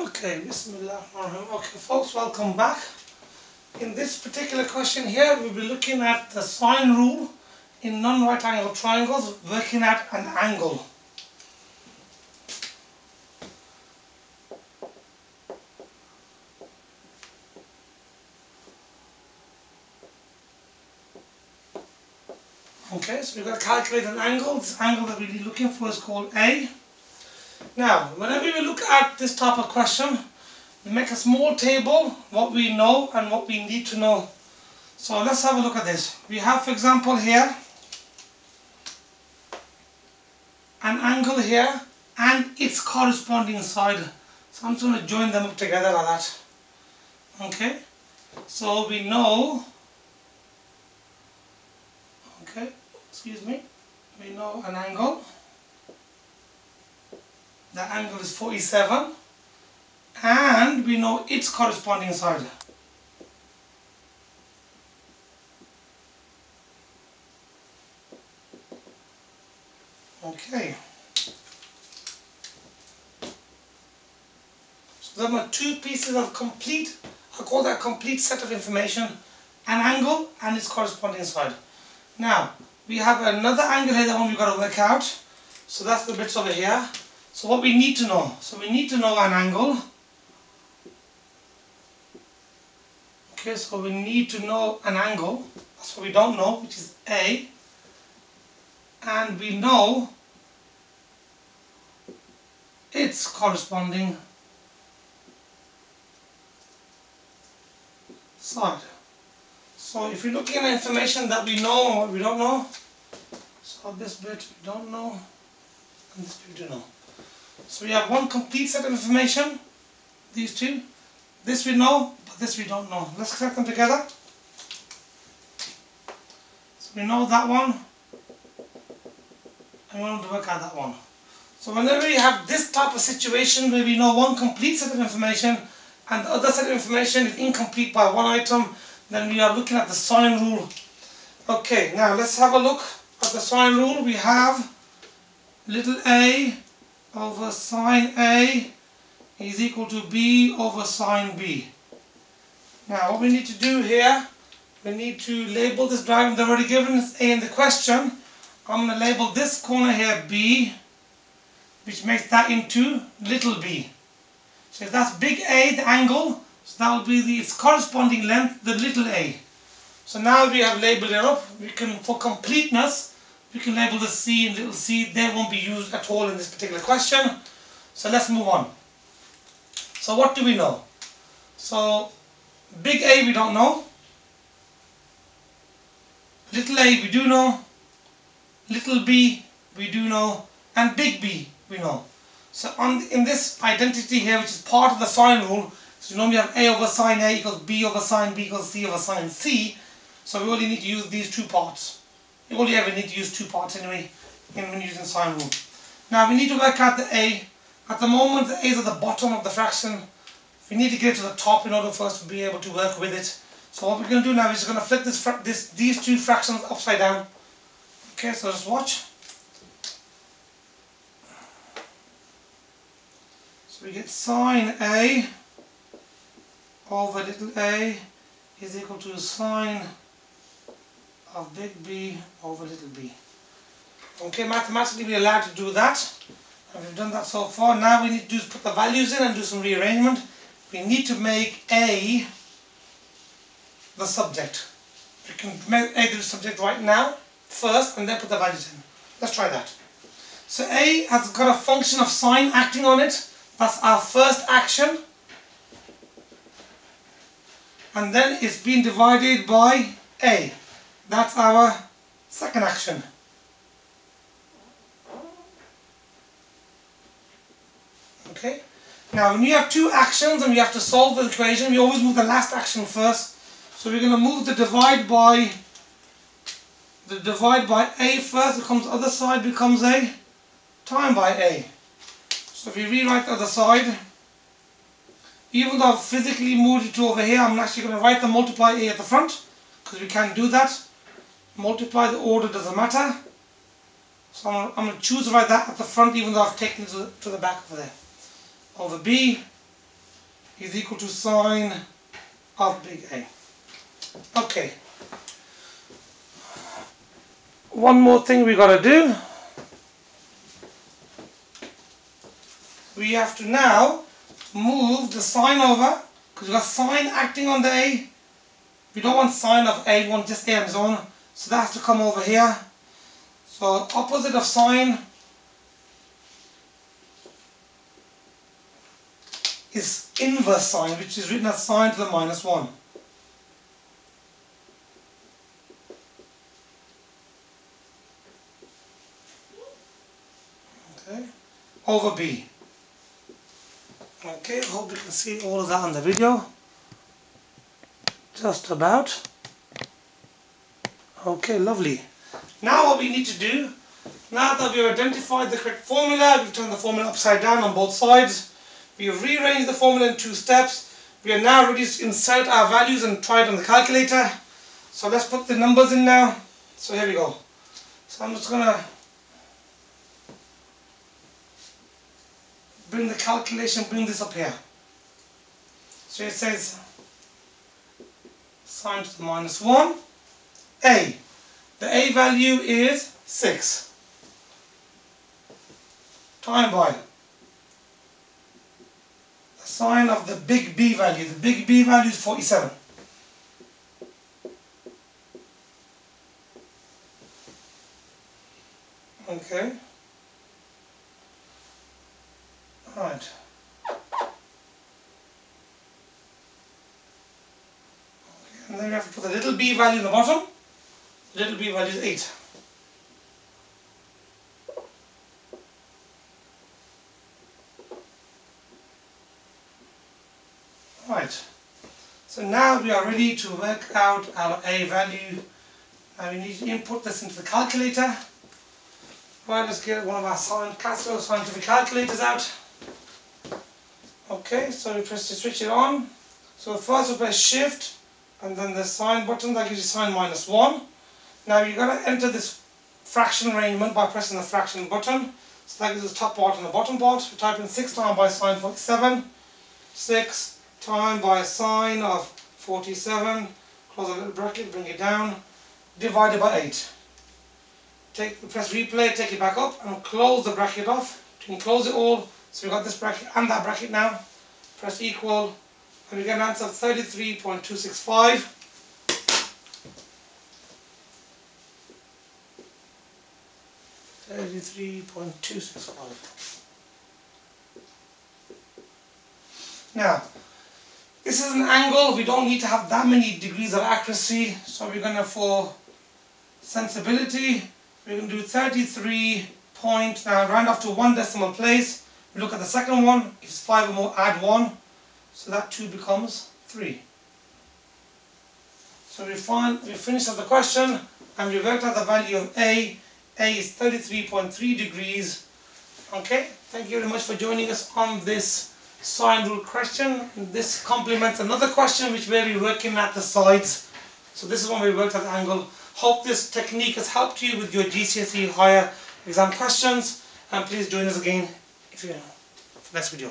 Okay, Bismillah. Okay, folks, welcome back. In this particular question here, we'll be looking at the sine rule in non-right angle triangles, working at an angle. Okay, so we've got to calculate an angle. This angle that we'll be looking for is called A. Now, whenever we look at this type of question, we make a small table, what we know and what we need to know. So let's have a look at this. We have, for example, here, an angle here and its corresponding side. So I'm just going to join them up together like that. Okay, so we know, okay, excuse me, we know an angle the angle is 47 and we know its corresponding side. Okay. So there are two pieces of complete, I call that complete set of information, an angle and its corresponding side. Now, we have another angle here that one we've got to work out. So that's the bits over here. So what we need to know, so we need to know an angle. Okay, so we need to know an angle, that's what we don't know, which is A. And we know its corresponding side. So if you're looking at information that we know what we don't know, so this bit we don't know, and this bit we do know. So we have one complete set of information, these two. This we know, but this we don't know. Let's connect them together. So we know that one, and we want to work out that one. So whenever we have this type of situation where we know one complete set of information and the other set of information is incomplete by one item, then we are looking at the sine rule. Okay, now let's have a look at the sine rule. We have little a over sine A is equal to B over sine B. Now what we need to do here, we need to label this diagram, they've already given us A in the question. I'm going to label this corner here B, which makes that into little b. So if that's big A, the angle, so that will be the, its corresponding length, the little a. So now we have labeled it up, we can, for completeness, we can label the C and little c, they won't be used at all in this particular question. So let's move on. So what do we know? So big A we don't know. Little a we do know. Little b we do know. And big B we know. So on in this identity here, which is part of the sine rule, so you normally have A over sine A equals B over sine B equals C over sine C. So we only need to use these two parts. You only ever need to use two parts anyway when using sine rule. Now we need to work out the A. At the moment the A is at the bottom of the fraction. We need to get to the top in order for us to be able to work with it. So what we're going to do now is we're going to flip this, this, these two fractions upside down. Okay, so just watch. So we get sine A over little a is equal to sine of big B over little b. Okay, mathematically we're allowed to do that. And we've done that so far. Now we need to put the values in and do some rearrangement. We need to make A the subject. We can make A the subject right now, first, and then put the values in. Let's try that. So A has got a function of sine acting on it. That's our first action. And then it's being divided by A. That's our second action. Okay. Now when you have two actions and we have to solve the equation, we always move the last action first. So we're going to move the divide by the divide by a first becomes other side becomes a time by a. So if we rewrite the other side, even though I've physically moved it to over here, I'm actually going to write the multiply a at the front because we can do that multiply the order doesn't matter so I'm, going to choose to write that at the front even though I've taken it to, to the back over there over B is equal to sine of big A. Okay. One more thing we got to do. We have to now move the sine over because we've got sine acting on the A. We don't want sine of A, we want just A on. So that has to come over here. So opposite of sine is inverse sine, which is written as sine to the minus 1. Okay, over B. Okay, hope you can see all of that on the video. Just about. Okay, lovely. Now what we need to do, now that we've identified the correct formula, we've turned the formula upside down on both sides, we've rearranged the formula in two steps, we are now ready to insert our values and try it on the calculator. So let's put the numbers in now. So here we go. So I'm just going to bring the calculation, bring this up here. So it says sine to the minus 1, a. The a value is 6. Time by the sine of the big B value. The big B value is 47. Okay. Right. And then we have to put the little b value in the bottom. Little b value is 8. Right. So now we are ready to work out our a value. Now we need to input this into the calculator. Right, let's get one of our Casio scientific calculators out. Okay, so we press to switch it on. So first we press shift and then the sine button that gives you sine minus 1. Now you're going to enter this fraction arrangement by pressing the fraction button. So that us the top part and the bottom part. We type in 6 times by sine 47. 6 times by sine of 47. Close a little bracket, bring it down. Divided by 8. Take, press replay, take it back up and close the bracket off. You can close it all so we've got this bracket and that bracket now. Press equal and we get an answer of 33.265. Thirty-three point two six five. Now, this is an angle. We don't need to have that many degrees of accuracy. So we're gonna for sensibility, we're gonna do thirty-three point. Now round off to one decimal place. we Look at the second one, if it's 5 or more, add 1. So that 2 becomes 3. So we find we finish up the question and we worked out the value of A. A is 33.3 degrees. Okay, thank you very much for joining us on this sine rule question. This complements another question which we're working at the sides. So this is when we worked at the angle. Hope this technique has helped you with your GCSE higher exam questions and please join us again if you for next video.